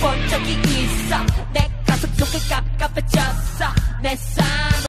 본 적이 있어 내 가슴 속에 깝깝해졌어 내 삶.